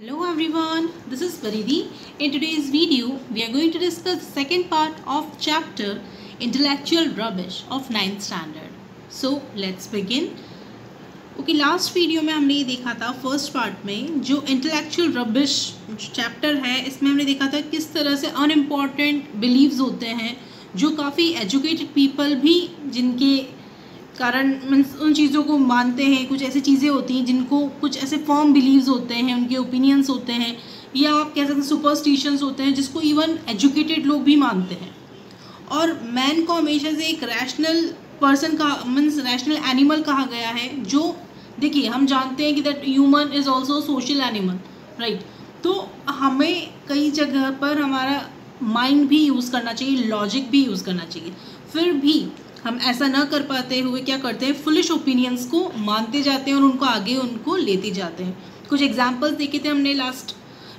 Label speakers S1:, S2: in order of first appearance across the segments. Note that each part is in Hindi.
S1: Hello everyone, this is Paridi. In today's video, we are going to discuss the second part of chapter Intellectual Rubbish of 9th standard. So, let's begin. Okay last video में हमने ये देखा था फ़र्स्ट पार्ट में जो इंटेलेक्चुअल रबिश चैप्टर है इसमें हमने देखा था किस तरह से अनइम्पॉर्टेंट बिलीव्स होते हैं जो काफ़ी एजुकेटेड पीपल भी जिनके कारण मीन्स उन चीज़ों को मानते हैं, कुछ ऐसी चीज़ें होती हैं जिनको कुछ ऐसे फॉर्म बिलीव्स होते हैं, उनके ओपिनियंस होते हैं, या आप कह सकते हैं सुपरस्टिशंस होते हैं जिसको इवन एजुकेटेड लोग भी मानते हैं। और मैन को हमेशा से एक रैशनल पर्सन का मीन्स रैशनल एनिमल कहा गया है, जो देखिए, हम जानते हैं कि that human is also social animal right तो हमें कई जगह पर हमारा माइंड भी यूज़ करना चाहिए लॉजिक भी यूज़ करना चाहिए। फिर भी हम ऐसा ना कर पाते हुए क्या करते हैं? फुलिश ओपिनियंस को मानते जाते हैं और उनको आगे उनको लेते जाते हैं। कुछ एग्जाम्पल्स देखे थे हमने लास्ट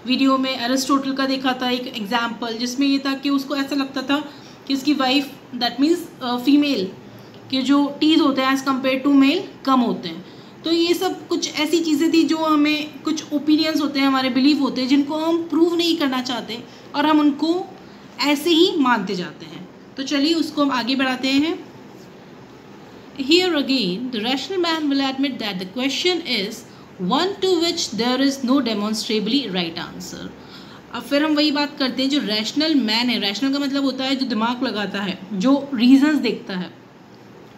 S1: वीडियो में। एरिस्टोटल का देखा था एक एग्ज़ाम्पल जिसमें ये था कि उसको ऐसा लगता था कि उसकी वाइफ दैट मीन्स फीमेल के जो टीज होते हैं एज़ कंपेयर टू मेल कम होते हैं। तो ये सब कुछ ऐसी चीज़ें थी जो हमें कुछ ओपिनियंस होते हैं, हमारे बिलीव होते हैं, जिनको हम प्रूव नहीं करना चाहते और हम उनको ऐसे ही मानते जाते हैं। तो चलिए उसको हम आगे बढ़ाते हैं। Here again, the rational man will admit that the question is one to which there is no demonstrably right answer. अब फिर हम वही बात करते हैं जो रैशनल मैन है। रैशनल का मतलब होता है जो दिमाग लगाता है जो रीजंस देखता है।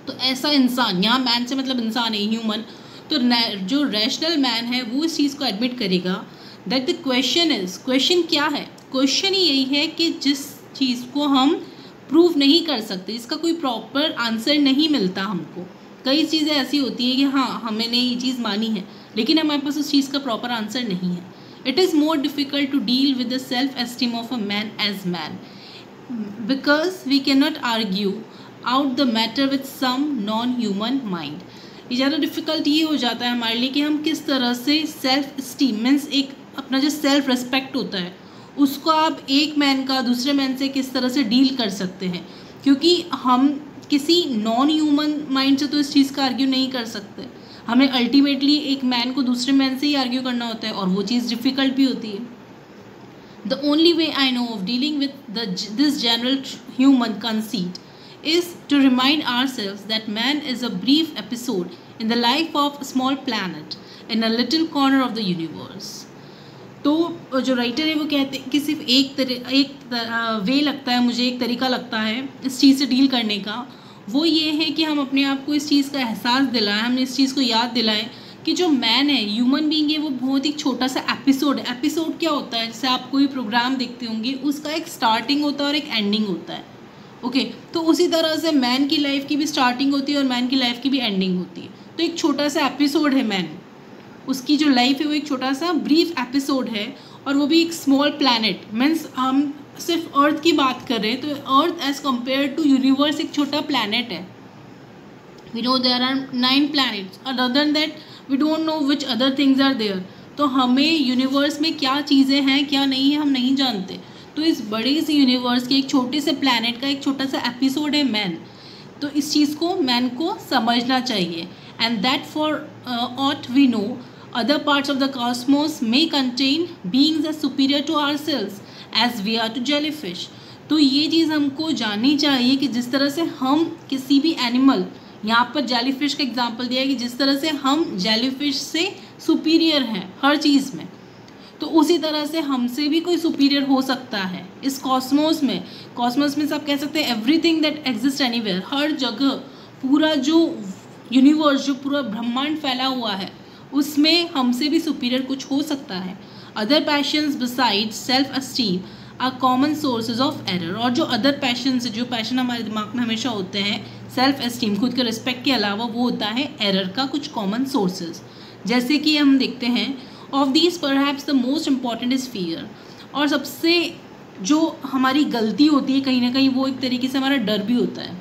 S1: तो ऐसा इंसान यहाँ मैन से मतलब इंसान है ह्यूमन तो जो रैशनल मैन है वो इस चीज़ को एडमिट करेगा that the question is question क्या है? क्वेश्चन ही यही है कि जिस चीज़ को हम प्रूव नहीं कर सकते, इसका कोई प्रॉपर आंसर नहीं मिलता हमको। कई चीज़ें ऐसी होती हैं कि हाँ हमें ने ये चीज़ मानी है, लेकिन हमारे पास उस चीज़ का प्रॉपर आंसर नहीं है। It is more difficult to deal with the self esteem of a man as man because we can not argue out the matter with some non human mind ये ज़्यादा डिफ़िकल्ट ये हो जाता है हमारे लिए कि हम किस तरह से सेल्फ स्टीम मीन्स एक अपना जो सेल्फ रिस्पेक्ट होता है उसको आप एक मैन का, दूसरे मैन से किस तरह से डील कर सकते हैं? क्योंकि हम किसी नॉन ह्यूमन माइंड से तो इस चीज़ का आर्ग्यू नहीं कर सकते। हमें अल्टीमेटली एक मैन को दूसरे मैन से ही आर्ग्यू करना होता है और वो चीज़ डिफ़िकल्ट भी होती है। The only way I know of dealing with this general human conceit is to remind ourselves that man is a brief episode in the life of a small planet in a little corner of the universe. तो जो राइटर है वो कहते हैं कि सिर्फ़ एक तरह एक वे लगता है मुझे एक तरीका लगता है इस चीज़ से डील करने का। वो ये है कि हम अपने आप को इस चीज़ का एहसास दिलाएँ हम इस चीज़ को याद दिलाएँ कि जो मैन है ह्यूमन बींग है वो बहुत ही छोटा सा एपिसोड है। एपिसोड क्या होता है? जैसे आप कोई प्रोग्राम देखते होंगे उसका एक स्टार्टिंग होता है और एक एंडिंग होता है। ओके okay, तो उसी तरह से मैन की लाइफ की भी स्टार्टिंग होती है और मैन की लाइफ की भी एंडिंग होती है। तो एक छोटा सा एपिसोड है मैन उसकी जो लाइफ है वो एक छोटा सा ब्रीफ एपिसोड है और वो भी एक स्मॉल प्लानट मीन्स हम सिर्फ़ अर्थ की बात कर रहे हैं तो earth as compare to universe एक छोटा प्लानट है. We know there are nine planets और other that we don't know which other things are there तो हमें यूनिवर्स में क्या चीज़ें हैं, क्या नहीं है, हम नहीं जानते. तो इस बड़े से यूनिवर्स के एक छोटे से प्लानट का एक छोटा सा एपिसोड है मैन तो इस चीज़ को मैन को समझना चाहिए. And that for aught we know other parts of the cosmos may contain beings as superior to ourselves, as we are to jellyfish. तो ये चीज़ हमको जाननी चाहिए कि जिस तरह से हम किसी भी एनिमल यहाँ पर जेलीफिश का एग्जांपल दिया है कि जिस तरह से हम जेलीफिश से सुपीरियर हैं हर चीज़ में तो उसी तरह से हमसे भी कोई सुपीरियर हो सकता है इस कॉस्मोस में। कॉस्मोस में सब कह सकते हैं एवरीथिंग दैट एग्जिस्ट एनीवेयर हर जगह, पूरा जो यूनिवर्स जो पूरा ब्रह्मांड फैला हुआ है उसमें हमसे भी सुपीरियर कुछ हो सकता है। Other passions beside self esteem are common sources of error और जो अदर पैशंस जो पैशन हमारे दिमाग में हमेशा होते हैं सेल्फ एस्टीम खुद के रिस्पेक्ट के अलावा वो होता है एरर का कुछ कॉमन सोर्सेज जैसे कि हम देखते हैं of these perhaps the most important is fear और सबसे जो हमारी गलती होती है, कहीं ना कहीं वो एक तरीके से हमारा डर भी होता है।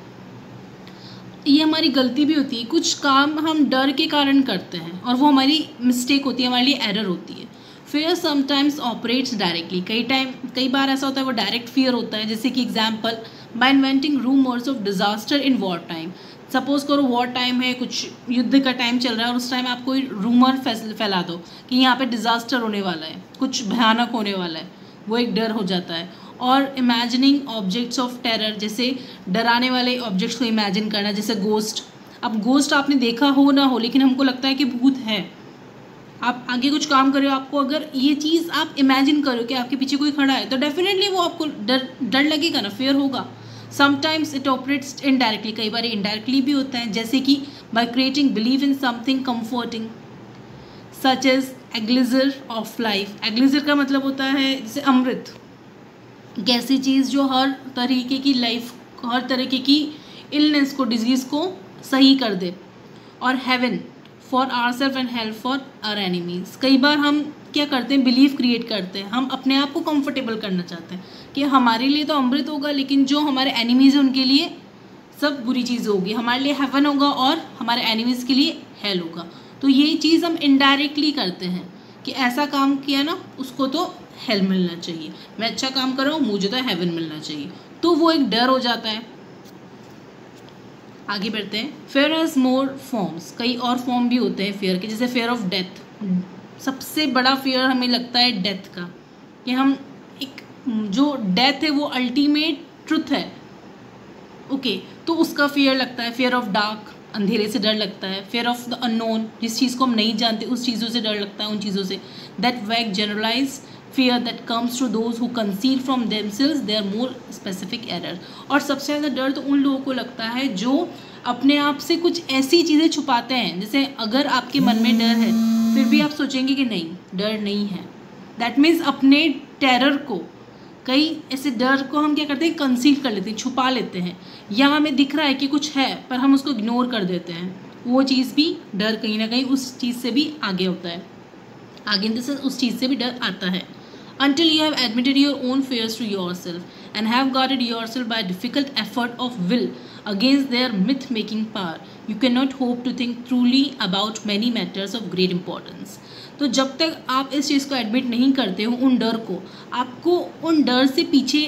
S1: ये हमारी गलती भी होती है। कुछ काम हम डर के कारण करते हैं और वो हमारी मिस्टेक होती है, हमारे लिए एरर होती है। फेयर समटाइम्स ऑपरेट्स डायरेक्टली कई टाइम कई बार ऐसा होता है, वो डायरेक्ट फियर होता है। जैसे कि example by inventing rumours of disaster in war time suppose करो वॉर टाइम है, कुछ युद्ध का टाइम चल रहा है और उस टाइम आप कोई रूमर फैला दो कि यहाँ पे डिज़ास्टर होने वाला है, कुछ भयानक होने वाला है। वो एक डर हो जाता है। और इमेजिनिंग ऑब्जेक्ट्स ऑफ़ टेरर जैसे डराने वाले ऑब्जेक्ट्स को इमेजिन करना, जैसे गोस्ट अब गोस्ट आपने देखा हो ना हो, लेकिन हमको लगता है कि भूत है। आप आगे कुछ काम कर आपको अगर ये चीज़ आप इमेजिन करो कि आपके पीछे कोई खड़ा है तो डेफिनेटली वो आपको डर डर लगेगा ना फेयर होगा। समटाइम्स इट ऑपरेट्स इनडायरेक्टली कई बार इनडायरेक्टली भी होता है, जैसे कि by creating believe in something comforting such as elixir of life elixir का मतलब होता है, जैसे अमृत। एक ऐसी चीज़ जो हर तरीके की लाइफ हर तरीके की इलनेस को डिज़ीज़ को सही कर दे। और heaven for our self and hell for our enemies कई बार हम क्या करते हैं? बिलीव क्रिएट करते हैं। हम अपने आप को कंफर्टेबल करना चाहते हैं कि हमारे लिए तो अमृत होगा, लेकिन जो हमारे एनिमीज़ हैं, उनके लिए सब बुरी चीज़ होगी। हमारे लिए हेवन होगा और हमारे एनिमीज़ के लिए हेल होगा। तो ये चीज़ हम इनडायरेक्टली करते हैं कि ऐसा काम किया ना, उसको तो हेल मिलना चाहिए। मैं अच्छा काम कर रहा हूँ मुझे तो हेवन मिलना चाहिए। तो वो एक डर हो जाता है। आगे बढ़ते हैं। फेयर हैज़ मोर फॉर्म्स कई और फॉर्म भी होते हैं फेयर के जैसे फेयर ऑफ़ डेथ सबसे बड़ा फेयर हमें लगता है डेथ का कि हम एक जो डेथ है वो अल्टीमेट ट्रुथ है। ओके okay, तो उसका फेयर लगता है। फेयर ऑफ़ डार्क अंधेरे से डर लगता है। फेयर ऑफ़ द अननोन जिस चीज़ को हम नहीं जानते उस चीज़ों से डर लगता है उन चीज़ों से। That vague generalize fear that comes to those who conceal from themselves their more specific error. और सबसे ज़्यादा डर तो उन लोगों को लगता है जो अपने आप से कुछ ऐसी चीज़ें छुपाते हैं, जैसे अगर आपके मन में डर है, फिर भी आप सोचेंगे कि नहीं, डर नहीं है। दैट मीन्स अपने टेरर को, कई ऐसे डर को हम क्या करते हैं कंसील कर लेते हैं, छुपा लेते हैं। या हमें दिख रहा है कि कुछ है, पर हम उसको इग्नोर कर देते हैं। वो चीज़ भी डर कहीं ना कहीं उस चीज़ से भी आगे होता है। आगे उस चीज़ से भी डर आता है। Until you have admitted your own fears to yourself and have guarded yourself by difficult effort of will against their myth making power you cannot hope to think truly about many matters of great importance तो जब तक आप इस चीज़ को एडमिट नहीं करते हो उन डर को आपको उन डर से पीछे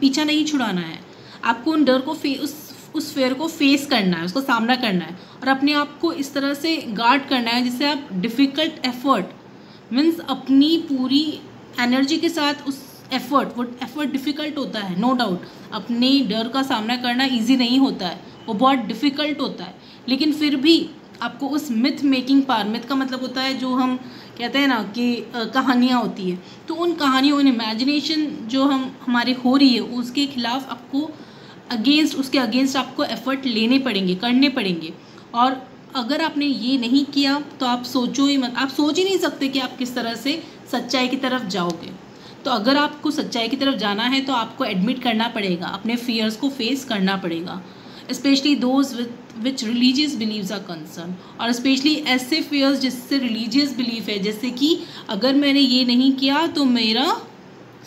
S1: पीछा नहीं छुड़ाना है आपको उन डर को फे उस उस फेयर को फेस करना है उसको सामना करना है और अपने आप को इस तरह से गार्ड करना है जिससे आप डिफ़िकल्ट एफर्ट मीन्स अपनी पूरी एनर्जी के साथ उस एफर्ट वो एफर्ट डिफ़िकल्ट होता है नो डाउट अपने डर का सामना करना इजी नहीं होता है, वो बहुत डिफ़िकल्ट होता है. लेकिन फिर भी आपको उस मिथ मेकिंग पार मिथ का मतलब होता है जो हम कहते हैं ना कि कहानियाँ होती है. तो उन कहानियों, उन इमेजिनेशन जो हम, हमारी हो रही है, उसके खिलाफ आपको अगेंस्ट उसके अगेंस्ट आपको एफर्ट लेने पड़ेंगे, करने पड़ेंगे. और अगर आपने ये नहीं किया तो आप सोचो ही मत, आप सोच ही नहीं सकते कि आप किस तरह से सच्चाई की तरफ़ जाओगे। तो अगर आपको सच्चाई की तरफ़ जाना है तो आपको एडमिट करना पड़ेगा, अपने फियर्स को फेस करना पड़ेगा। Specially those which religious believes are concern और स्पेशली ऐसे फियर्स जिससे रिलीजियस बिलीफ है, जैसे कि अगर मैंने ये नहीं किया तो मेरा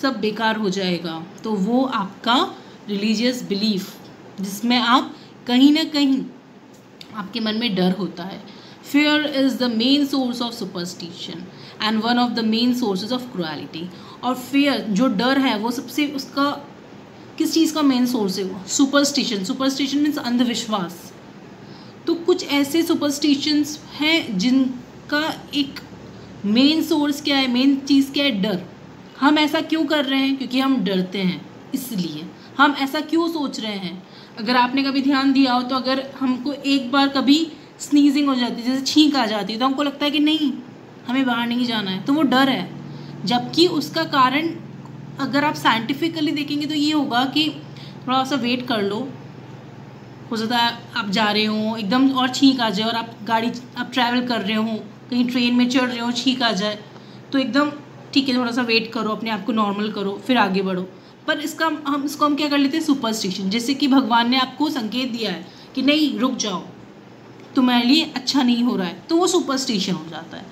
S1: सब बेकार हो जाएगा। तो वो आपका रिलीजियस बिलीफ जिसमें आप कहीं ना कहीं आपके मन में डर होता है। Fear is the main source of superstition and one of the main sources of cruelty और फेयर जो डर है, वो सबसे उसका, किस चीज़ का मेन सोर्स है वो? सुपरस्टिशन सुपरस्टिशन मीन्स अंधविश्वास. तो कुछ ऐसे सुपरस्टिशंस हैं जिनका एक मेन सोर्स क्या है मेन चीज़ क्या है? डर. हम ऐसा क्यों कर रहे हैं? क्योंकि हम डरते हैं, इसलिए. हम ऐसा क्यों सोच रहे हैं? अगर आपने कभी ध्यान दिया हो तो अगर हमको एक बार कभी स्नीजिंग हो जाती है, जैसे छींक आ जाती है तो हमको लगता है कि नहीं हमें बाहर नहीं जाना है। तो वो डर है। जबकि उसका कारण अगर आप साइंटिफिकली देखेंगे तो ये होगा कि थोड़ा सा वेट कर लो। हो सकता है आप जा रहे हो, एकदम और छींक आ जाए और आप गाड़ी, आप ट्रैवल कर रहे हो, कहीं ट्रेन में चढ़ रहे हो, छींक आ जाए तो एकदम ठीक है, थोड़ा सा वेट करो, अपने आप को नॉर्मल करो, फिर आगे बढ़ो। पर इसका हम इसको हम क्या कर लेते हैं? सुपरस्टिशन जैसे कि भगवान ने आपको संकेत दिया है कि नहीं, रुक जाओ। तुम्हारे लिए अच्छा नहीं हो रहा है। तो वो सुपरस्टिशन हो जाता है।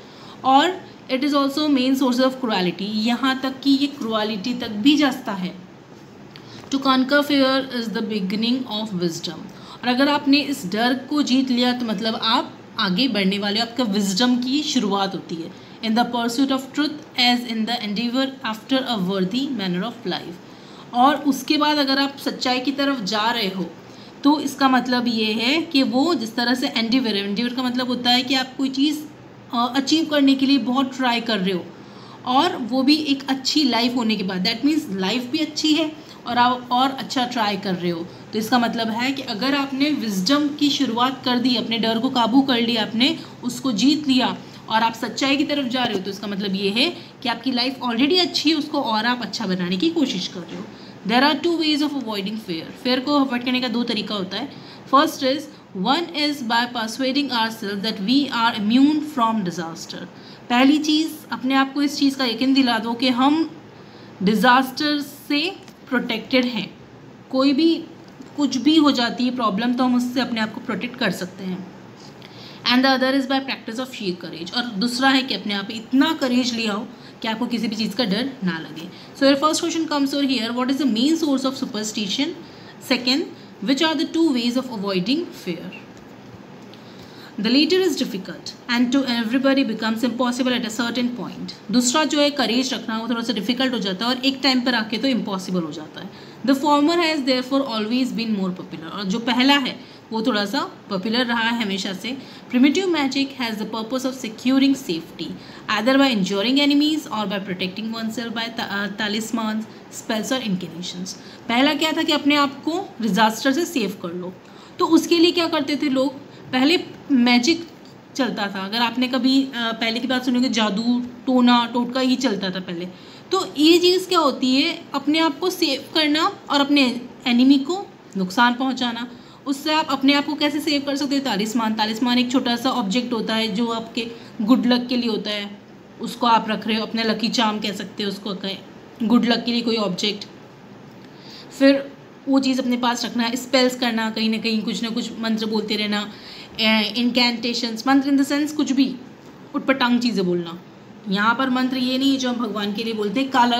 S1: और it is also main source of cruelty यहाँ तक कि ये क्रुअलिटी तक भी जाता है। To conquer fear is the beginning of wisdom और अगर आपने इस डर को जीत लिया तो मतलब आप आगे बढ़ने वाले आपका विजडम की शुरुआत होती है। In the pursuit of truth as in the endeavour after a worthy manner of life और उसके बाद अगर आप सच्चाई की तरफ़ जा रहे हो तो इसका मतलब ये है कि वो जिस तरह से एंडीवेर एंडीवेर का मतलब होता है कि आप कोई चीज़ अचीव करने के लिए बहुत ट्राई कर रहे हो। और वो भी एक अच्छी लाइफ होने के बाद। दैट मीन्स लाइफ भी अच्छी है और आप और अच्छा ट्राई कर रहे हो। तो इसका मतलब है कि अगर आपने विजडम की शुरुआत कर दी, अपने डर को काबू कर लिया, आपने उसको जीत लिया और आप सच्चाई की तरफ़ जा रहे हो तो इसका मतलब ये है कि आपकी लाइफ ऑलरेडी अच्छी है, उसको और आप अच्छा बनाने की कोशिश कर रहे हो। There are two ways of avoiding fear fear को अवॉइड करने का दो तरीका होता है। First is one is by persuading our self that we are immune from disaster पहली चीज़, अपने आप को इस चीज़ का यकीन दिला दो कि हम डिज़ास्टर से प्रोटेक्टेड हैं। कोई भी, कुछ भी हो जाती है प्रॉब्लम तो हम उससे अपने आप को प्रोटेक्ट कर सकते हैं। And the other is by practice of sheer courage और दूसरा है कि अपने आप इतना करेज लिया हो कि आपको किसी भी चीज़ का डर ना लगे। So your first question comes और here what is the main source of superstition second which are the two ways of avoiding fear the latter is difficult and to everybody becomes impossible at a certain point दूसरा जो है करेज रखना, वो थोड़ा सा डिफ़िकल्ट हो जाता है और एक टाइम पर आके तो इम्पॉसिबल हो जाता है। The former has therefore always been more popular और जो पहला है वो थोड़ा सा पॉपुलर रहा है हमेशा से। Primitive magic has the purpose of securing safety either by injuring enemies और by protecting oneself by talisman spells और इनकेनेशंस पहला क्या था कि अपने आप को डिजास्टर से सेव कर लो। तो उसके लिए क्या करते थे लोग? पहले मैजिक चलता था। अगर आपने कभी पहले की बात सुनी जादू, टोना टोटका ही चलता था पहले। तो ये चीज़ क्या होती है? अपने आप को सेव करना और अपने एनिमी को नुकसान पहुंचाना। उससे आप अपने आप को कैसे सेव कर सकते हो? तालिस्मान। तालिस्मान एक छोटा सा ऑब्जेक्ट होता है जो आपके गुड लक के लिए होता है। उसको आप रख रहे हो, अपने लकी चाम कह सकते हो उसको कहें। गुड लक के लिए कोई ऑब्जेक्ट फिर वो चीज़ अपने पास रखना स्पेल्स करना, कहीं ना कहीं कुछ ना कुछ मंत्र बोलते रहना इनकेंटेशंस मंत्र इन द सेंस कुछ भी, उटपटांग चीज़ें बोलना। यहाँ पर मंत्र ये नहीं है जो हम भगवान के लिए बोलते हैं, काला,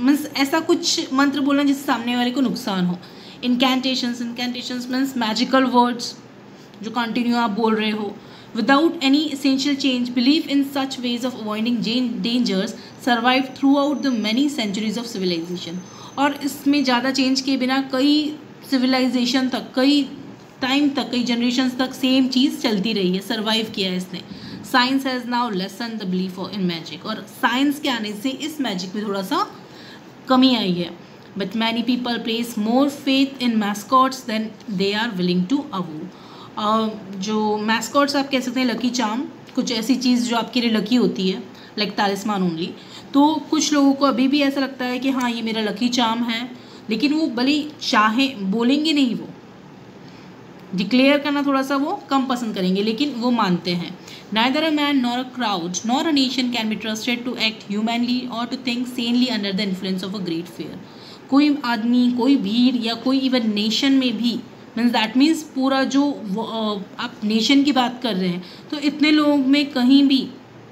S1: मीन्स ऐसा कुछ मंत्र बोलना जिससे सामने वाले को नुकसान हो। Incantations incantations means magical words जो कंटिन्यू आप बोल रहे हो। Without any essential change believe in such ways of avoiding dangers survive throughout the many centuries of civilisation और इसमें ज़्यादा चेंज के बिना कई सिविलाइजेशन तक, कई टाइम तक, कई जनरेशन तक सेम चीज़ चलती रही है सर्वाइव किया है इसने। Science has now lessen the belief in magic और साइंस के आने से इस मैजिक में थोड़ा सा कमी आई है। But many people place more faith in mascots than they are willing to avow जो मैस्कॉट्स आप कह सकते हैं लकी चाम कुछ ऐसी चीज़ जो आपके लिए लकी होती है लाइक तालिस्मान ओनली तो कुछ लोगों को अभी भी ऐसा लगता है कि हाँ ये मेरा लकी चाम है, लेकिन वो भले चाहें, बोलेंगे नहीं वो। डिक्लेयर करना थोड़ा सा वो कम पसंद करेंगे, लेकिन वो मानते हैं। Neither a man nor a crowd nor a nation can be trusted to act humanly और to think sanely under the influence of a great fear कोई आदमी, कोई भीड़ या कोई इवन नेशन में भी मीन्स दैट मीन्स पूरा जो आप नेशन की बात कर रहे हैं तो इतने लोगों में कहीं भी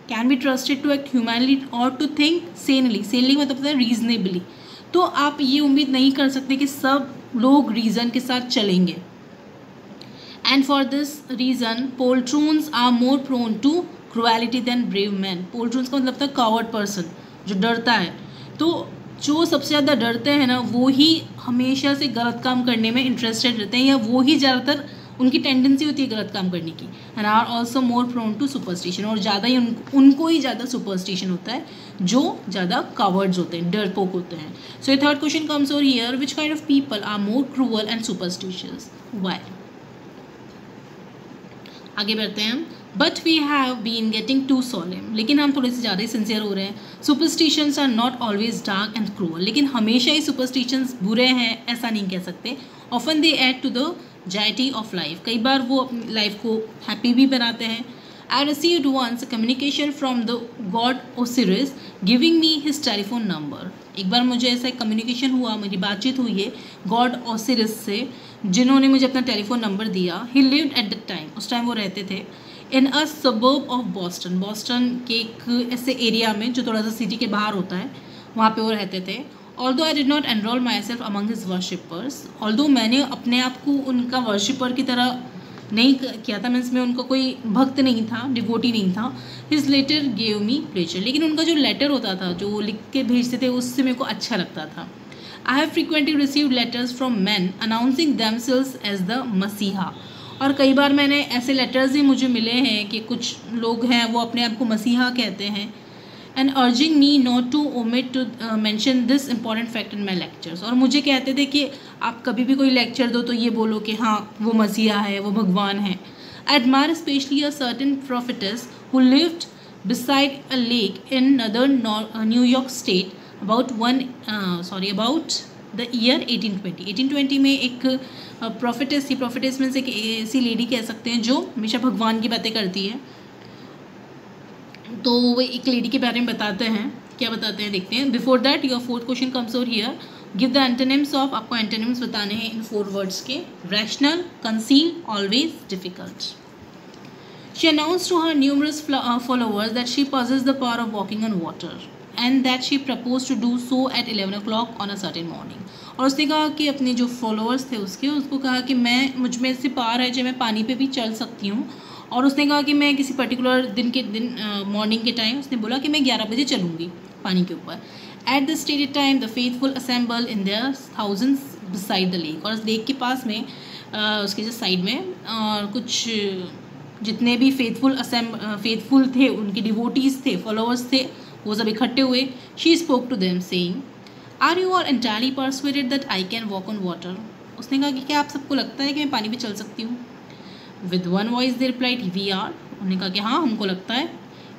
S1: can be trusted to act humanly और टू थिंक सेनली सेनली मतलब है रीजनेबली तो आप ये उम्मीद नहीं कर सकते कि सब लोग रीज़न के साथ चलेंगे. And for this reason poltroons are more prone to cruelty than brave man poltroons का मतलब था कावर्ड पर्सन जो डरता है. तो जो सबसे ज़्यादा डरते हैं ना वो ही हमेशा से गलत काम करने में इंटरेस्टेड रहते हैं या वो ही ज़्यादातर उनकी टेंडेंसी होती है गलत काम करने की and are also more prone to superstition और ज़्यादा ही उन, उनको ही ज़्यादा सुपरस्टिशन होता है जो ज़्यादा कावर्ड्स होते हैं डरपोक होते हैं। सो ये third question comes over here which kind of people are more cruel and superstitious Y आगे बढ़ते हैं but we have been getting too solemn लेकिन हम थोड़े से ज़्यादा ही सिंसियर हो रहे हैं। Superstitions are not always dark and cruel लेकिन हमेशा ही सुपरस्टिशंस बुरे हैं, ऐसा नहीं कह सकते। Often they add to the gaiety of life कई बार वो अपनी लाइफ को हैप्पी भी बनाते हैं। I received once communication from the god Osiris giving me his telephone number एक बार मुझे ऐसा कम्युनिकेशन हुआ, मेरी बातचीत हुई है गॉड ओसिरिस से, जिन्होंने मुझे अपना टेलीफोन नंबर दिया। He lived at the time उस टाइम वो रहते थे। In a suburb of Boston Boston के एक ऐसे एरिया में जो थोड़ा सा सिटी के बाहर होता है, वहाँ पे वो रहते थे। Although I did not enrol myself among his worshippers although मैंने अपने आप को उनका वर्शिपर की तरह नहीं किया था मीन्स में उनका कोई भक्त नहीं था डिवोटी नहीं था। His letter gave me pleasure लेकिन उनका जो लेटर होता था, जो वो लिख के भेजते थे, उससे मेरे को अच्छा लगता था। I have frequently receive letters from man announcing themselves as the Messiah और कई बार मैंने ऐसे लेटर्स भी मुझे मिले हैं कि कुछ लोग हैं वो अपने आप को मसीहा कहते हैं। And urging me not to omit to mention this important fact in my lectures और मुझे कहते थे कि आप कभी भी कोई लेक्चर दो तो ये बोलो कि हाँ वो मसीहा है वो भगवान है। I admire specially a certain prophets who lived lake in northern New York state about one uh, sorry about the year 1820 1820 में एक प्रॉफिटेस थी प्रॉफिटेस में से ऐसी लेडी कह सकते हैं जो हमेशा भगवान की बातें करती है। तो वो एक लेडी के बारे में बताते हैं। क्या बताते हैं देखते हैं। Before that your fourth question comes over here give the antonyms of आपको एंटोनिम्स बताने हैं इन फोर वर्ड्स के। Rational conceal always difficult She announced to her numerous followers that she possessed the power of walking on water. And she propose to do so at at 11 o'clock on a certain morning और उसने कहा कि अपने जो फॉलोअर्स थे उसके उसको कहा कि मैं मुझमें से पार है जो मैं पानी पे भी चल सकती हूँ। और उसने कहा कि मैं किसी पर्टिकुलर दिन के दिन मॉर्निंग के टाइम उसने बोला कि मैं ग्यारह बजे चलूँगी पानी के ऊपर। At the stated time the faithful assemble in their thousands beside the lake और उस लेक के पास में आ, उसके जो साइड में और कुछ जितने भी फेथफुल असेंब फेथफुल थे उनके डिवोटीज़ थे फॉलोअर्स थे वो सब इकट्ठे हुए। She spoke to them saying are you are entirely persuaded that I can walk on water उसने कहा कि क्या आप सबको लगता है कि मैं पानी पे चल सकती हूँ? With one voice they replied we are उन्होंने कहा कि हाँ हमको लगता है।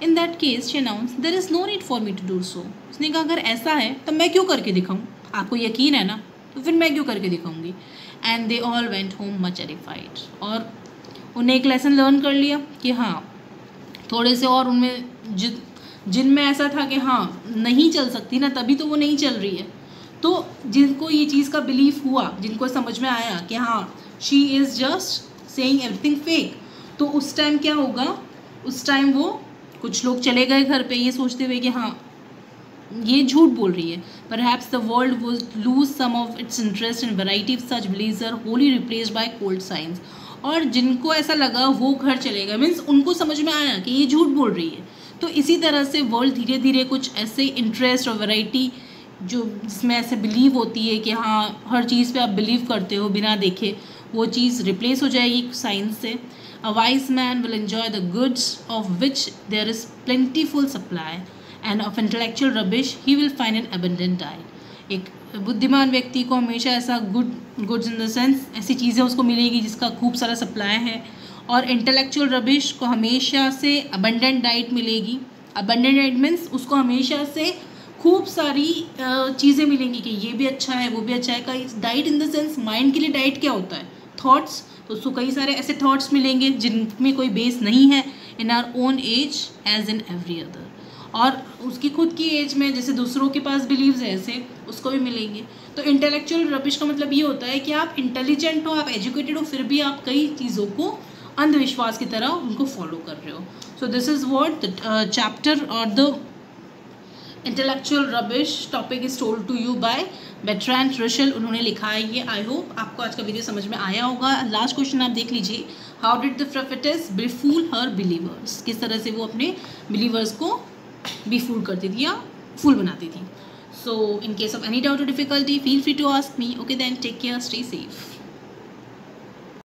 S1: In that case she announce there is no need for me to do so उसने कहा, अगर ऐसा है तो मैं क्यों करके दिखाऊँ? आपको यकीन है ना? तो फिर मैं क्यों करके दिखाऊँगी? And they all went home much edified और उन्हें एक लेसन लर्न कर लिया कि हाँ थोड़े से और उनमें जिन जिनमें ऐसा था कि हाँ नहीं चल सकती ना, तभी तो वो नहीं चल रही है। तो जिनको ये चीज़ का बिलीफ हुआ, जिनको समझ में आया कि हाँ she is just saying everything fake तो उस टाइम क्या होगा? उस टाइम वो कुछ लोग चले गए घर पे ये सोचते हुए कि हाँ ये झूठ बोल रही है। पर हैप्स द वर्ल्ड वो lose some of its interest in variety of such belief are wholly replaced by cold science और जिनको ऐसा लगा, वो घर चलेगा मीन्स उनको समझ में आया कि ये झूठ बोल रही है। तो इसी तरह से वर्ल्ड धीरे धीरे कुछ ऐसे इंटरेस्ट और वैरायटी जो जिसमें ऐसे बिलीव होती है कि हाँ हर चीज़ पे आप बिलीव करते हो बिना देखे, वो चीज़ रिप्लेस हो जाएगी साइंस से। A wise man will enjoy the goods of which there is plentiful supply and of intellectual rubbish he will find an abundant diet एक बुद्धिमान व्यक्ति को हमेशा ऐसा good goods in the sense ऐसी चीज़ें उसको मिलेगी जिसका खूब सारा सप्लाई है। और इंटेलेक्चुअल रबिश को हमेशा से अबंडेंट डाइट मिलेगी। अबंडेंट डाइट मीन्स उसको हमेशा से खूब सारी चीज़ें मिलेंगी कि ये भी अच्छा है, वो भी अच्छा है। का diet in the sense mind के लिए डाइट क्या होता है? थॉट्स तो उसको कई सारे ऐसे थॉट्स मिलेंगे जिनमें कोई बेस नहीं है in our own age as in every other और उसकी खुद की एज में जैसे दूसरों के पास बिलीव्स है, ऐसे उसको भी मिलेंगे। तो इंटेलेक्चुअल रबिश का मतलब ये होता है कि आप इंटेलिजेंट हो, आप एजुकेटेड हो, फिर भी आप कई चीज़ों को अंधविश्वास की तरह उनको फॉलो कर रहे हो। So this is what chapter और the intellectual rubbish topic is told to you by Bertrand Russell उन्होंने लिखा है ये आई होप आपको आज का वीडियो समझ में आया होगा। लास्ट क्वेश्चन आप देख लीजिए। How did the prophets befool her believers किस तरह से वो अपने बिलीवर्स को बिफूल करती थी या फूल बनाती थी? So in case of any doubt or difficulty feel free to ask me okay then take care stay safe